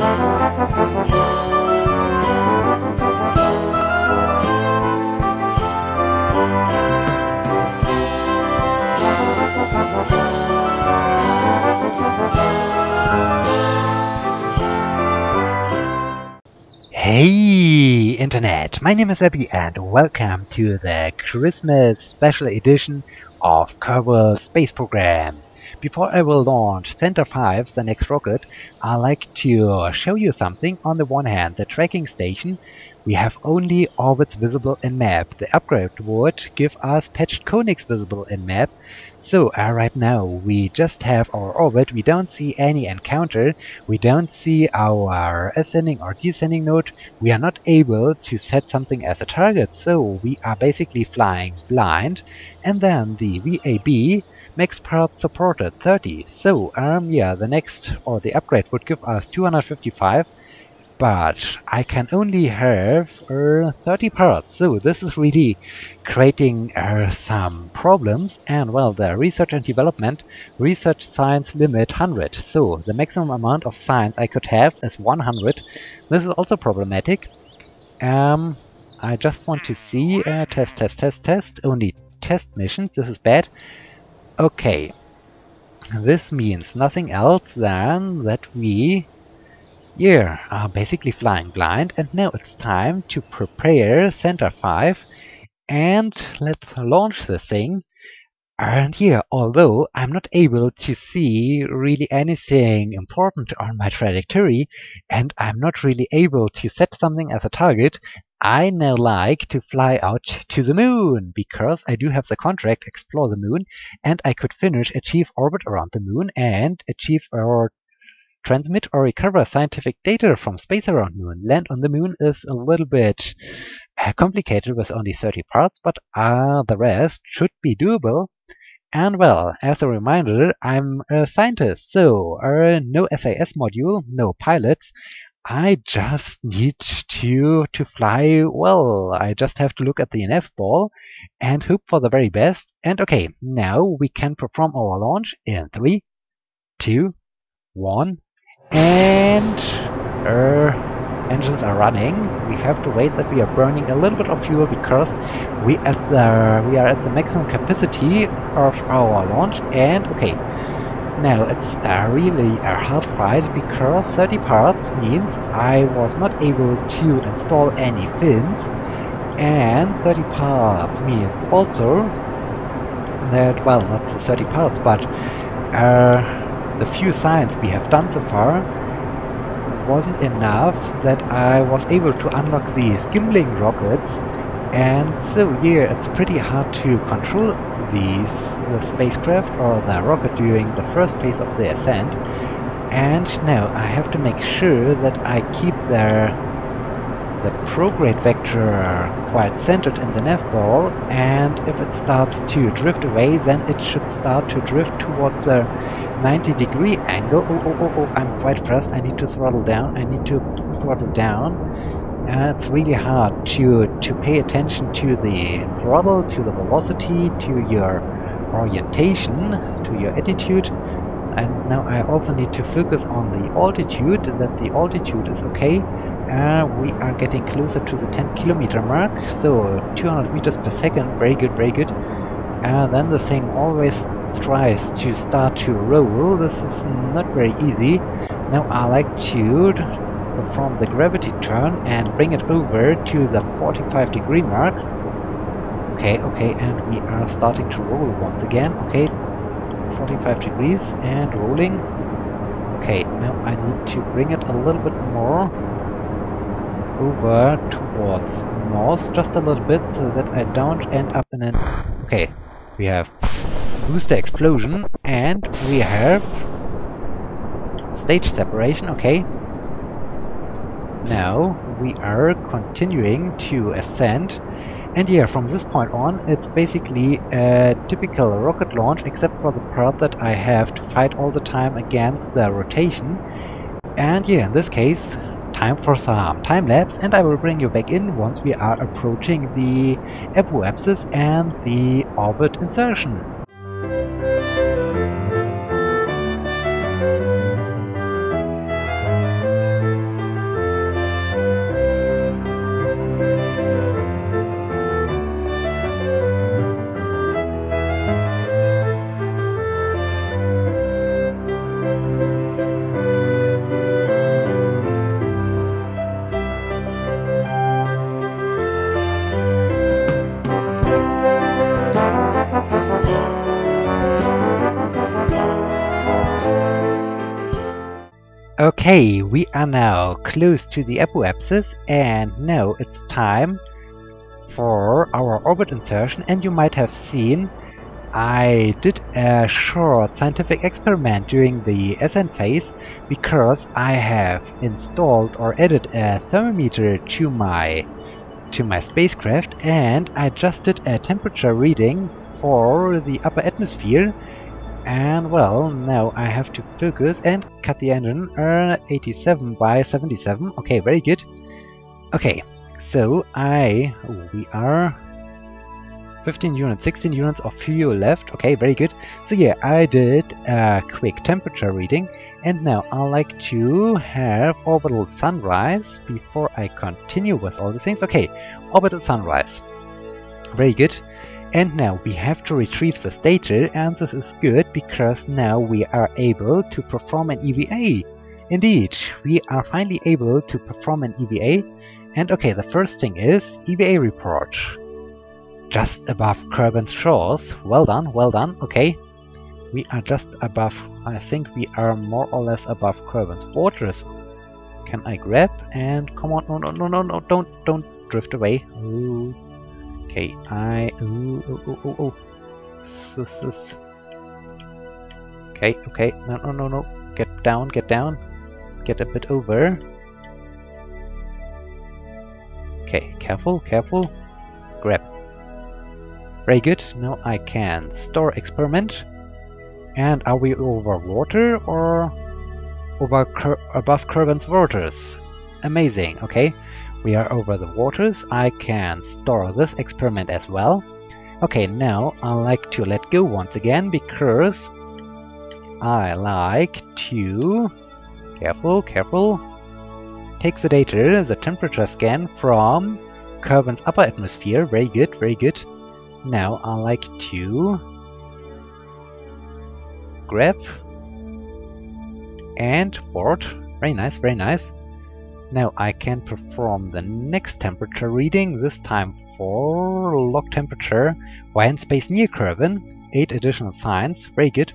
Hey Internet, my name is Sebbi and welcome to the Christmas special edition of Kerbal Space Program. Before I will launch Center 5, the next rocket, I'd like to show you something. On the one hand, the tracking station, we have only orbits visible in map. The upgrade would give us patched conics visible in map. So uh, right now we just have our orbit, we don't see any encounter, we don't see our ascending or descending node, we are not able to set something as a target, so we are basically flying blind. And then the VAB max part supported 30. So um yeah, the next or the upgrade would give us 255 but I can only have uh, 30 parts, so this is really creating uh, some problems. And well, the research and development, research science limit 100, so the maximum amount of science I could have is 100. This is also problematic. Um, I just want to see, uh, test, test, test, test, only test missions, this is bad. Okay, this means nothing else than that we yeah, uh, are basically flying blind and now it's time to prepare Center 5 and let's launch the thing. And yeah, although I'm not able to see really anything important on my trajectory and I'm not really able to set something as a target, I now like to fly out to the moon because I do have the contract explore the moon and I could finish achieve orbit around the moon and achieve our transmit or recover scientific data from space around Moon. Land on the Moon is a little bit uh, complicated with only 30 parts, but uh, the rest should be doable. And well, as a reminder, I'm a scientist, so uh, no SAS module, no pilots. I just need to to fly well. I just have to look at the nav ball and hope for the very best. And okay, now we can perform our launch in three, two, one, and our engines are running. We have to wait that we are burning a little bit of fuel because we at the we are at the maximum capacity of our launch. And okay, now it's really a hard fight because 30 parts means I was not able to install any fins, and 30 parts mean also that well, not the 30 parts, but uh, the few science we have done so far wasn't enough that I was able to unlock these gimbling rockets. And so yeah it's pretty hard to control these the spacecraft or the rocket during the first phase of the ascent. And now I have to make sure that I keep the the prograde vector quite centered in the nav ball and if it starts to drift away then it should start to drift towards the 90 degree angle. Oh oh oh oh I'm quite fast. I need to throttle down. I need to throttle down. Uh, it's really hard to to pay attention to the throttle to the velocity to your orientation to your attitude. And now I also need to focus on the altitude that the altitude is okay uh, we are getting closer to the 10 kilometer mark, so 200 meters per second, very good, very good. And then the thing always tries to start to roll, this is not very easy. Now I like to perform the gravity turn and bring it over to the 45 degree mark. Okay, okay, and we are starting to roll once again. Okay, 45 degrees and rolling. Okay, now I need to bring it a little bit more over towards north just a little bit so that I don't end up in an... Okay, we have booster explosion and we have stage separation, okay. Now we are continuing to ascend and yeah, from this point on it's basically a typical rocket launch except for the part that I have to fight all the time against the rotation. And yeah, in this case time for some time lapse and I will bring you back in once we are approaching the apoapsis and the orbit insertion. We are now close to the apoapsis and now it's time for our orbit insertion. And you might have seen I did a short scientific experiment during the ascent phase because I have installed or added a thermometer to my to my spacecraft and I just did a temperature reading for the upper atmosphere and well now I have to focus and cut the engine uh, 87 by 77 okay very good okay so I we are 15 units, 16 units of fuel left. Okay, very good. So yeah, I did a quick temperature reading and now I'd like to have orbital sunrise before I continue with all the things. Okay, orbital sunrise. Very good. And now we have to retrieve this data and this is good because now we are able to perform an EVA. Indeed, we are finally able to perform an EVA. And okay, the first thing is EVA report just above Kerbin's shores. Well done, well done, okay. We are just above, I think we are more or less above Kerbin's waters. Can I grab and come on, no, no, no, no, no, don't, don't drift away. Ooh. Okay, I, ooh, ooh, ooh, ooh. Okay, okay, no, no, no, no, get down, get down, get a bit over. Okay, careful, careful, grab. Very good, now I can store experiment. And are we over water or over above Kerbin's waters? Amazing, okay. We are over the waters, I can store this experiment as well. Okay, now I like to let go once again because I like to... Careful, careful. Take the data, the temperature scan from Kerbin's upper atmosphere. Very good, very good. Now I like to grab and board. Very nice, very nice. Now I can perform the next temperature reading, this time for log temperature while in space near Kerbin. 8 additional science, very good.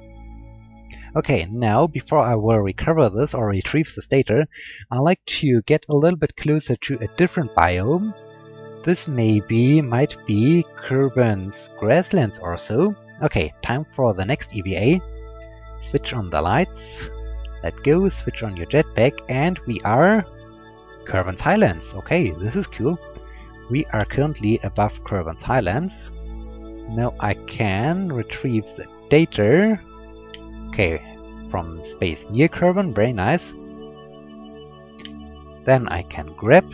Okay, now before I will recover this or retrieve this data, I like to get a little bit closer to a different biome this maybe might be Kerbin's grasslands or so. Okay, time for the next EVA. Switch on the lights. Let go, switch on your jetpack, and we are Kerbin's Highlands. Okay, this is cool. We are currently above Kerbin's Highlands. Now I can retrieve the data. Okay, from space near Kerbin, very nice. Then I can grab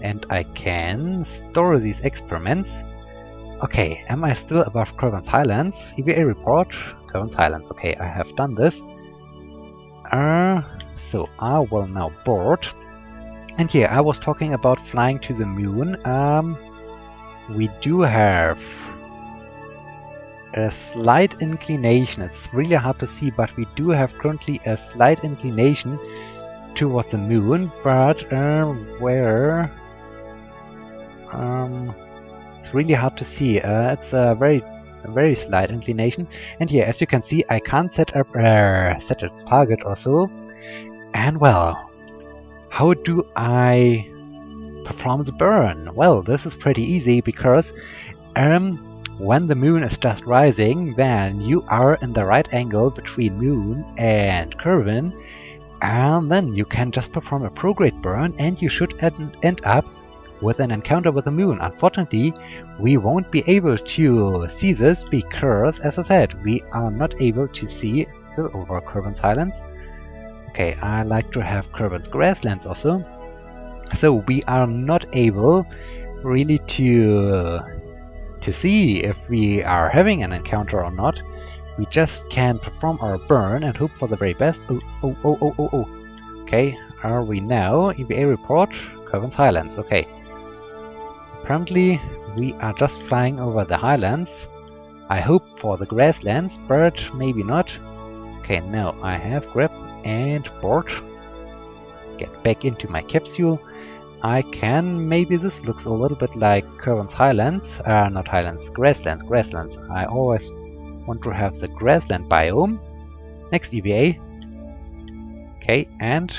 and I can store these experiments. Okay, am I still above Kerbin's Highlands? EVA report, Kerbin's Highlands. Okay, I have done this. Uh, so I will now board. And yeah, I was talking about flying to the moon. Um, we do have a slight inclination. It's really hard to see, but we do have currently a slight inclination towards the moon. But uh, where um, it's really hard to see. Uh, it's a very very slight inclination. And here, as you can see, I can't set up uh, set a target or so. And well, how do I perform the burn? Well, this is pretty easy because um, when the moon is just rising, then you are in the right angle between moon and Kerbin, and then you can just perform a prograde burn and you should end up with an encounter with the moon. Unfortunately, we won't be able to see this because, as I said, we are not able to see still over Kerbin's Highlands. Okay, I like to have Kerbin's Grasslands also. So we are not able really to to see if we are having an encounter or not. We just can perform our burn and hope for the very best. Oh, oh, oh, oh, oh, oh. Okay, are we now? EVA report, Kerbin's Highlands. Okay. Apparently we are just flying over the highlands. I hope for the grasslands, but maybe not. Okay, now I have grab and board. Get back into my capsule. I can, maybe this looks a little bit like Kerbin's Highlands, uh, not Highlands, Grasslands, Grasslands. I always want to have the grassland biome. Next EVA. Okay, and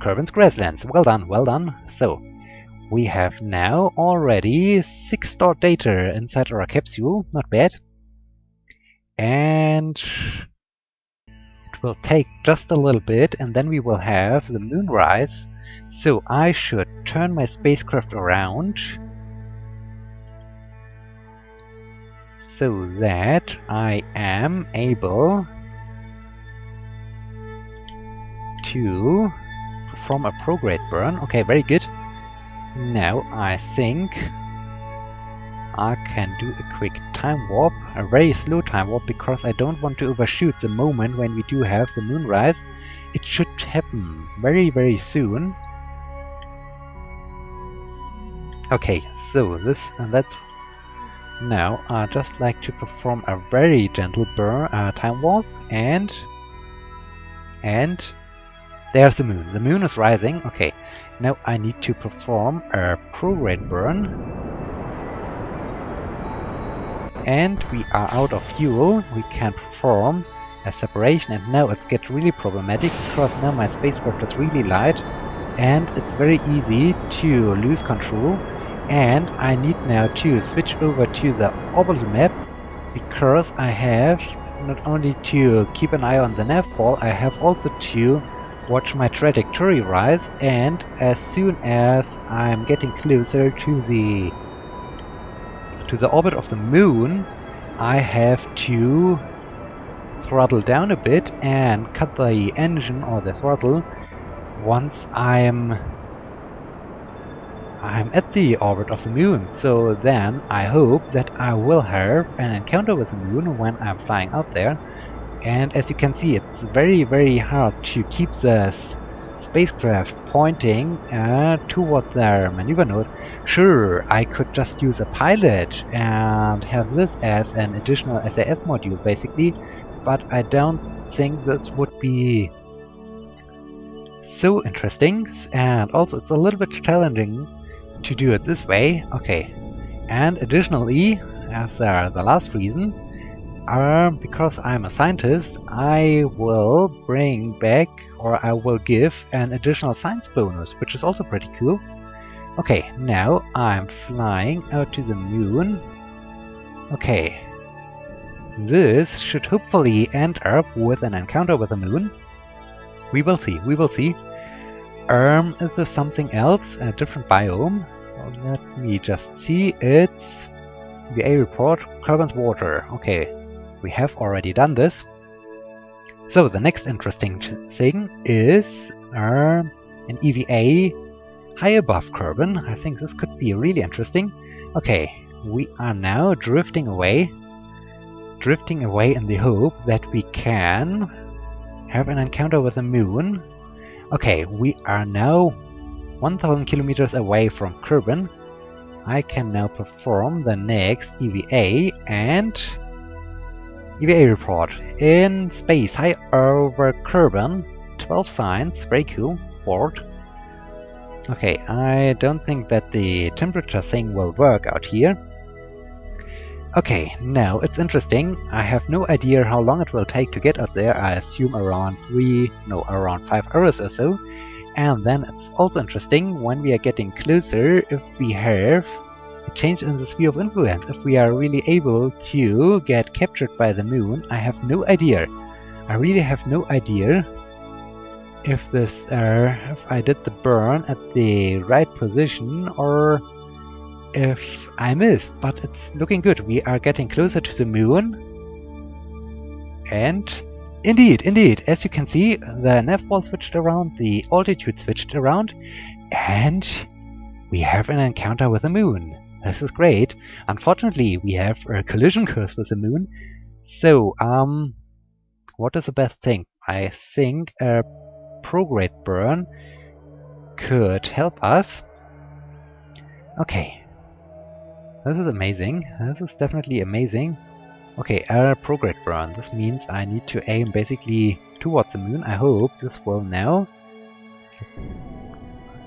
Kerbin's grasslands. Well done, well done. So, we have now already 6 stored data inside our capsule. Not bad. And will take just a little bit and then we will have the moonrise. So I should turn my spacecraft around so that I am able to perform a prograde burn. Okay, very good. Now I think I can do a quick time warp, a very slow time warp, because I don't want to overshoot the moment when we do have the moonrise. It should happen very very soon. Okay, so this and that's now I just like to perform a very gentle burn uh, time warp and and there's the moon. The moon is rising. Okay, now I need to perform a prograde burn. And we are out of fuel. We can't perform a separation and now it's get really problematic because now my spacecraft is really light and it's very easy to lose control and I need now to switch over to the orbital map because I have not only to keep an eye on the nav ball, I have also to watch my trajectory rise and as soon as I'm getting closer to the to the orbit of the moon I have to throttle down a bit and cut the engine or the throttle once I'm I'm at the orbit of the moon. So then I hope that I will have an encounter with the moon when I'm flying out there. And as you can see it's very very hard to keep the spacecraft pointing uh, toward their maneuver node. Sure, I could just use a pilot and have this as an additional SAS module basically, but I don't think this would be so interesting and also it's a little bit challenging to do it this way. Okay, and additionally, as uh, the last reason, because I'm a scientist, I will bring back or I will give an additional science bonus, which is also pretty cool. Okay, now I'm flying out to the moon. Okay, this should hopefully end up with an encounter with the moon. We will see, we will see. Um, is there something else? A different biome? Well, let me just see. It's EVA report, Kerbin's water. Okay, we have already done this. So the next interesting thing is uh, an EVA high above Kerbin. I think this could be really interesting. Okay, we are now drifting away. Drifting away in the hope that we can have an encounter with the moon. Okay, we are now 1000 kilometers away from Kerbin. I can now perform the next EVA and EVA report. In space, high over Kerbin, 12 science, very cool, board. Okay, I don't think that the temperature thing will work out here. Okay, now it's interesting. I have no idea how long it will take to get us there. I assume around 3, no, around 5 hours or so. And then it's also interesting when we are getting closer if we have change in the sphere of influence. If we are really able to get captured by the moon, I have no idea. I really have no idea if this, uh, if I did the burn at the right position or if I missed, but it's looking good. We are getting closer to the moon. And indeed, indeed, as you can see, the nav ball switched around, the altitude switched around, and we have an encounter with the moon. This is great. Unfortunately, we have a collision course with the moon. So, um, what is the best thing? I think a prograde burn could help us. Okay. This is amazing. This is definitely amazing. Okay, a prograde burn. This means I need to aim basically towards the moon. I hope this will now.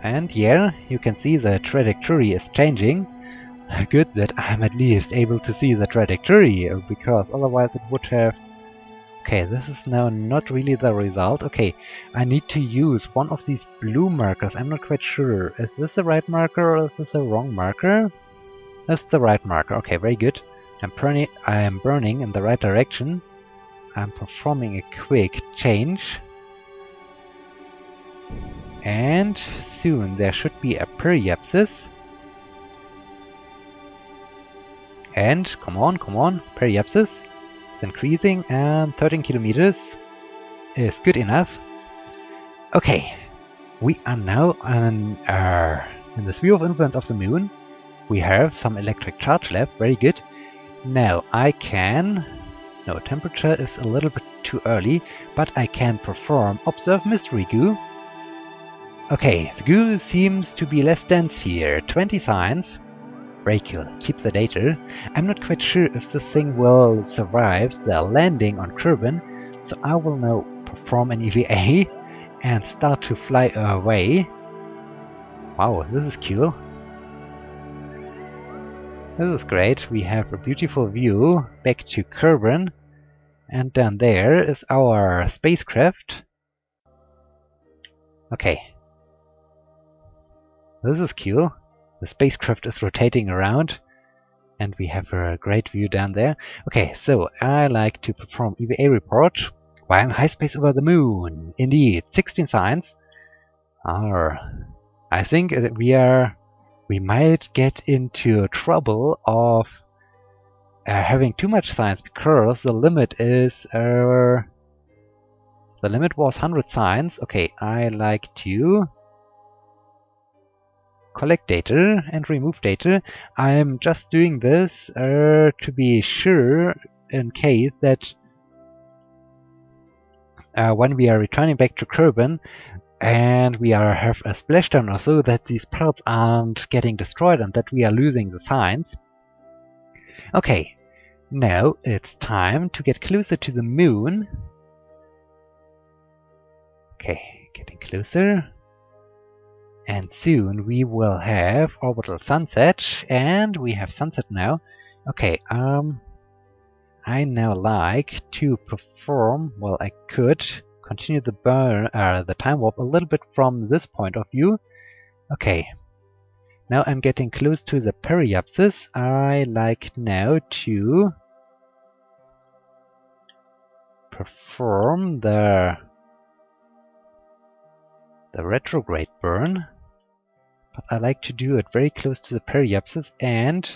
And yeah, you can see the trajectory is changing. Good that I'm at least able to see the trajectory, because otherwise it would have Okay, this is now not really the result. Okay, I need to use one of these blue markers. I'm not quite sure. Is this the right marker or is this the wrong marker? That's the right marker. Okay, very good. I'm burning, I am burning in the right direction. I'm performing a quick change. And soon there should be a periapsis. And, come on, come on, periapsis increasing and 13 kilometers is good enough. Okay, we are now on, uh, in the sphere of influence of the moon. We have some electric charge left, very good. Now I can... No, temperature is a little bit too early, but I can perform Observe Mystery Goo. Okay, the goo seems to be less dense here, 20 science. Rachel, keep the data. I'm not quite sure if this thing will survive the landing on Kerbin, so I will now perform an EVA and start to fly away. Wow, this is cool. This is great. We have a beautiful view back to Kerbin. And down there is our spacecraft. Okay. This is cool. The spacecraft is rotating around and we have a great view down there. Okay, so I like to perform EVA report while in high space over the moon. Indeed, 16 science. Are I think we are we might get into trouble of uh, having too much science because the limit is uh, the limit was 100 science. Okay, I like to collect data and remove data. I'm just doing this uh, to be sure in case that uh, when we are returning back to Kerbin and we are have a splashdown or so that these parts aren't getting destroyed and that we are losing the science. Okay, now it's time to get closer to the moon. Okay, getting closer. And soon we will have orbital sunset, and we have sunset now. Okay, um, I now like to perform, well I could continue the burn, uh, the time warp a little bit from this point of view. Okay, now I'm getting close to the periapsis. I like now to perform the the retrograde burn. But I like to do it very close to the periapsis and,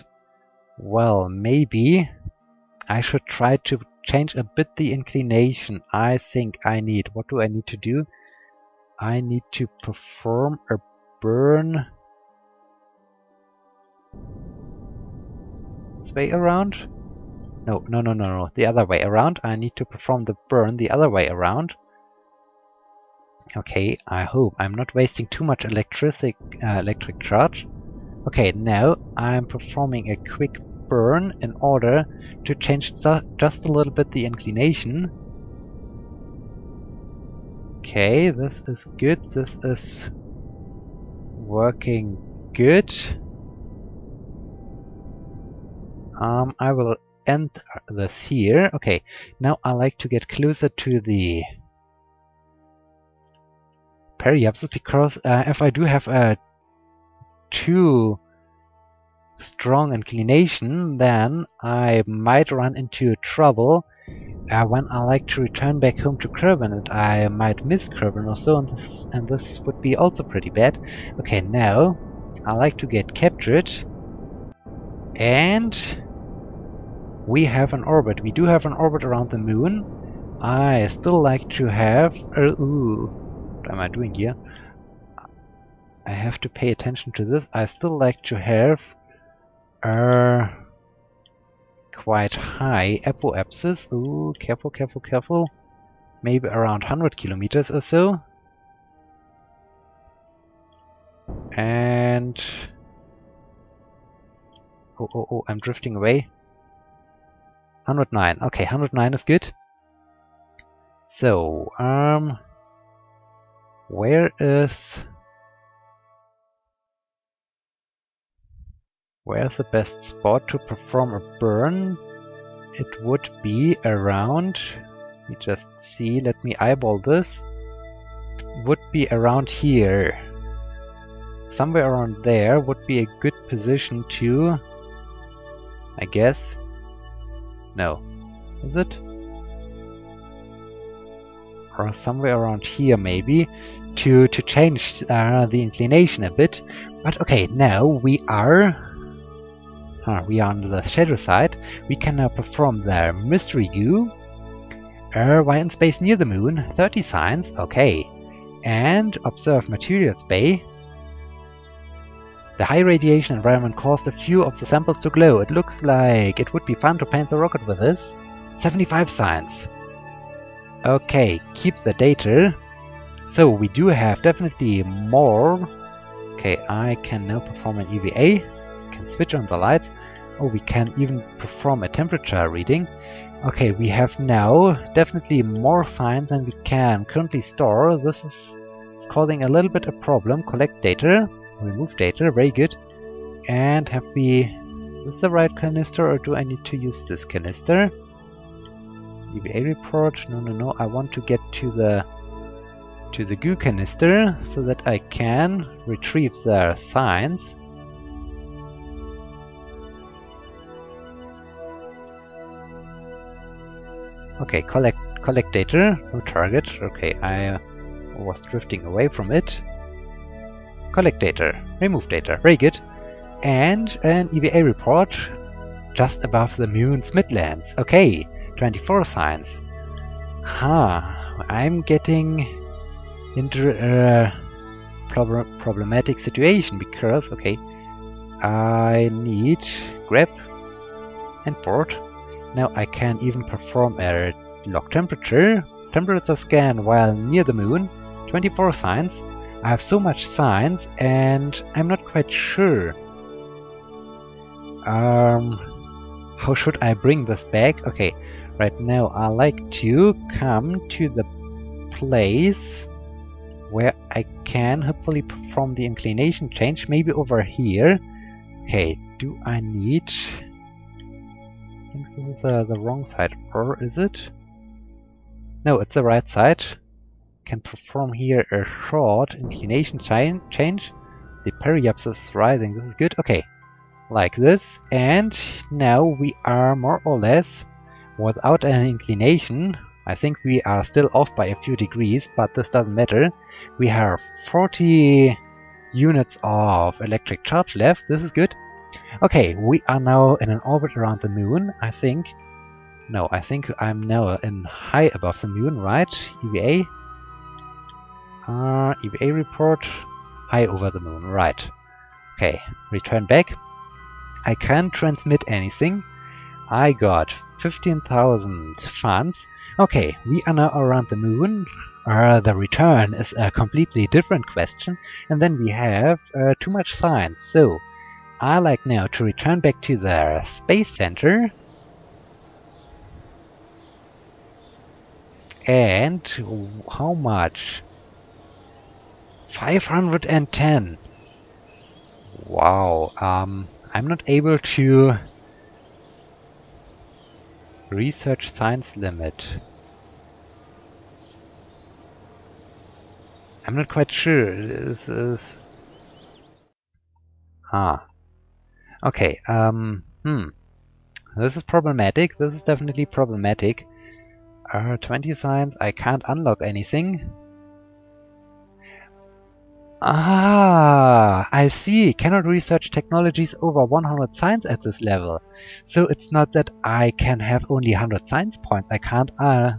well, maybe I should try to change a bit the inclination I think I need. What do I need to do? I need to perform a burn this way around? No, no, no, no, no, the other way around. I need to perform the burn the other way around. Okay, I hope I'm not wasting too much electric, uh, electric charge. Okay, now I'm performing a quick burn in order to change just a little bit the inclination. Okay, this is good. This is working good. Um, I will end this here. Okay, now I like to get closer to the periapsis because uh, if I do have a too strong inclination then I might run into trouble uh, when I like to return back home to Kerbin and I might miss Kerbin or so and this, and this would be also pretty bad. Okay now I like to get captured and we have an orbit. We do have an orbit around the moon. I still like to have... Uh, ooh, what am I doing here? I have to pay attention to this. I still like to have uh, quite high apoapsis. Ooh, careful, careful, careful. Maybe around 100 kilometers or so. And... Oh, oh, oh, I'm drifting away. 109. Okay, 109 is good. So, um... Where is... Where's the best spot to perform a burn? It would be around me just see. Let me eyeball this. It Would be around here. Somewhere around there would be a good position to... I guess. No. Is it? Or somewhere around here maybe to to change uh, the inclination a bit. But okay, now we are uh, we are on the shadow side. We can now perform the mystery goo. Uh, while in space near the moon, 30 science, okay. And observe materials bay. The high radiation environment caused a few of the samples to glow. It looks like it would be fun to paint the rocket with this. 75 science. Okay, keep the data. So we do have definitely more. Okay, I can now perform an EVA. Can switch on the lights. Oh, we can even perform a temperature reading. Okay, we have now definitely more science than we can currently store. This is causing a little bit of problem. Collect data, remove data, very good. And have we... Is this the right canister or do I need to use this canister? EVA report, no no no, I want to get to the to the goo canister so that I can retrieve the science. Okay, collect collect data, no target. Okay, I uh, was drifting away from it. Collect data, remove data, very good. And an EVA report just above the moon's midlands. Okay, 24 science. Huh, I'm getting into a prob problematic situation because, okay, I need grep and port. Now I can even perform a log temperature, temperature scan while near the moon, 24 science. I have so much science and I'm not quite sure. Um, how should I bring this back? Okay, right now I like to come to the place where I can hopefully perform the inclination change, maybe over here. Okay, do I need... I think this is uh, the wrong side, or is it? No, it's the right side. Can perform here a short inclination change. The periapsis is rising, this is good. Okay, like this. And now we are more or less without an inclination I think we are still off by a few degrees, but this doesn't matter. We have 40 units of electric charge left. This is good. Okay, we are now in an orbit around the moon, I think. No, I think I'm now in high above the moon, right? EVA. Uh, EVA report. High over the moon, right. Okay, return back. I can't transmit anything. I got 15,000 funds. Okay, we are now around the moon. Uh, the return is a completely different question. And then we have uh, too much science. So, I like now to return back to the space center. And how much? 510. Wow, um, I'm not able to Research science limit. I'm not quite sure. This is... Ah. Okay, um, hmm. This is problematic. This is definitely problematic. Uh, 20 science, I can't unlock anything. Ah, I see. Cannot research technologies over 100 science at this level. So it's not that I can have only 100 science points. I can't uh,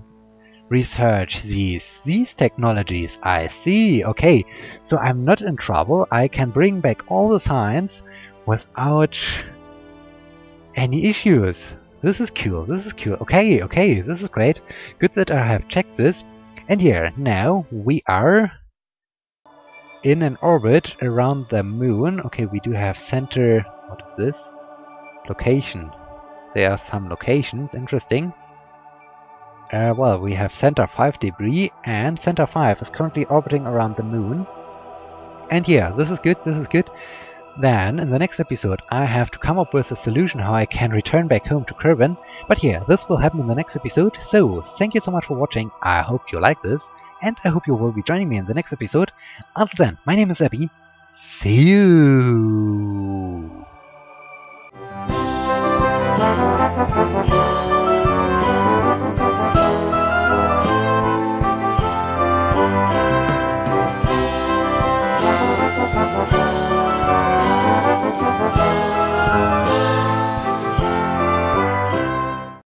research these these technologies. I see. Okay, so I'm not in trouble. I can bring back all the science without any issues. This is cool. This is cool. Okay, okay, this is great. Good that I have checked this. And here, now we are in an orbit around the moon. Okay, we do have center... What is this? Location. There are some locations. Interesting. Uh, well, we have center 5 debris and center 5 is currently orbiting around the moon. And yeah, this is good, this is good. Then in the next episode I have to come up with a solution how I can return back home to Kerbin. But yeah, this will happen in the next episode, so thank you so much for watching, I hope you like this, and I hope you will be joining me in the next episode. Until then, my name is Sebbi, see you!